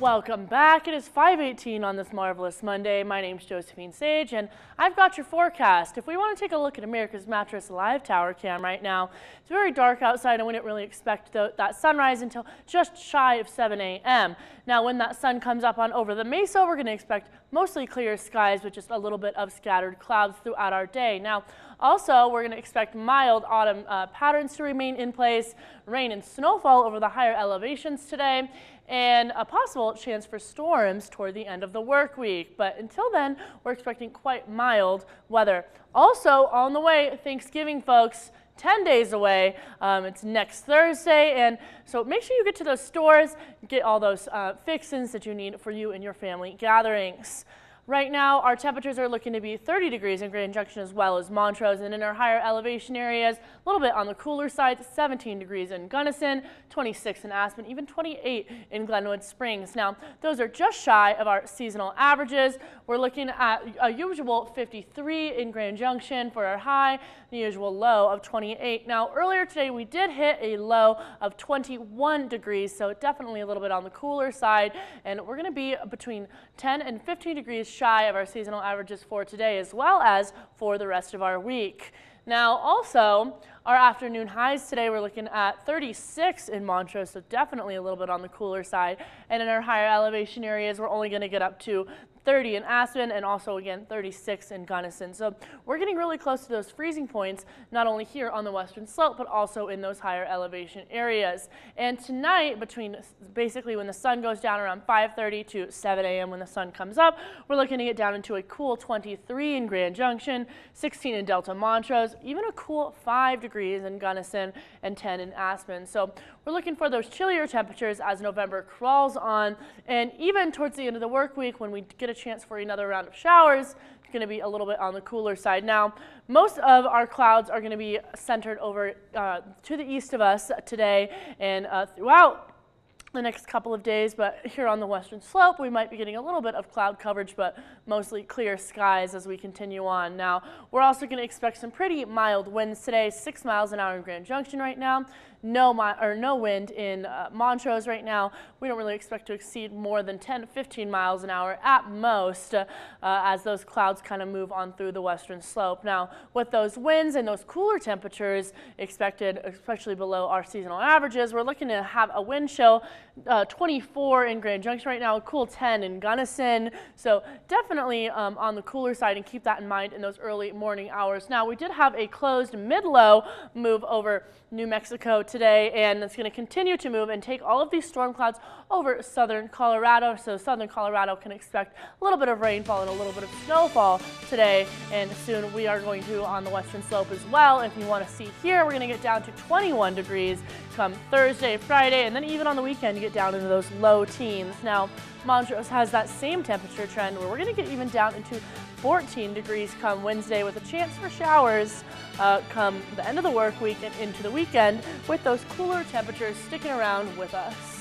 Welcome back. It is 518 on this marvelous Monday. My name is Josephine Sage and I've got your forecast. If we want to take a look at America's Mattress Live Tower Cam right now, it's very dark outside and we didn't really expect the, that sunrise until just shy of 7 a.m. Now when that sun comes up on over the mesa, we're going to expect mostly clear skies with just a little bit of scattered clouds throughout our day. Now also we're going to expect mild autumn uh, patterns to remain in place, rain and snowfall over the higher elevations today and a possible chance for storms toward the end of the work week. But until then, we're expecting quite mild weather. Also on the way, Thanksgiving, folks. 10 days away. Um, it's next Thursday, and so make sure you get to those stores, get all those uh, fixins that you need for you and your family gatherings. Right now, our temperatures are looking to be 30 degrees in Grand Junction as well as Montrose, and in our higher elevation areas, a little bit on the cooler side, 17 degrees in Gunnison, 26 in Aspen, even 28 in Glenwood Springs. Now, those are just shy of our seasonal averages. We're looking at a usual 53 in Grand Junction for our high, the usual low of 28. Now, earlier today, we did hit a low of 21 degrees, so definitely a little bit on the cooler side, and we're going to be between 10 and 15 degrees shy of our seasonal averages for today as well as for the rest of our week. Now also, our afternoon highs today, we're looking at 36 in Montrose, so definitely a little bit on the cooler side. And in our higher elevation areas, we're only going to get up to 30 in Aspen, and also again 36 in Gunnison. So we're getting really close to those freezing points, not only here on the western slope, but also in those higher elevation areas. And tonight, between basically when the sun goes down around 5.30 to 7 a.m. when the sun comes up, we're looking to get down into a cool 23 in Grand Junction, 16 in Delta Montrose, even a cool 5 degrees in Gunnison, and 10 in Aspen. So we're looking for those chillier temperatures as November crawls on, and even towards the end of the work week when we get a chance for another round of showers. It's going to be a little bit on the cooler side. Now, most of our clouds are going to be centered over uh, to the east of us today and uh, throughout the next couple of days, but here on the western slope, we might be getting a little bit of cloud coverage, but mostly clear skies as we continue on. Now, we're also going to expect some pretty mild winds today, six miles an hour in Grand Junction right now no, or no wind in uh, Montrose right now. We don't really expect to exceed more than 10 to 15 miles an hour at most uh, as those clouds kind of move on through the western slope. Now, with those winds and those cooler temperatures expected, especially below our seasonal averages, we're looking to have a wind chill uh, 24 in Grand Junction right now, a cool 10 in Gunnison. So definitely um, on the cooler side and keep that in mind in those early morning hours. Now, we did have a closed mid-low move over New Mexico today, and it's going to continue to move and take all of these storm clouds over southern Colorado. So southern Colorado can expect a little bit of rainfall and a little bit of snowfall today, and soon we are going to on the western slope as well. If you want to see here, we're going to get down to 21 degrees come Thursday, Friday, and then even on the weekend you get down into those low teens. Now, Montrose has that same temperature trend where we're going to get even down into 14 degrees come Wednesday with a chance for showers uh, come the end of the work week and into the weekend with those cooler temperatures sticking around with us.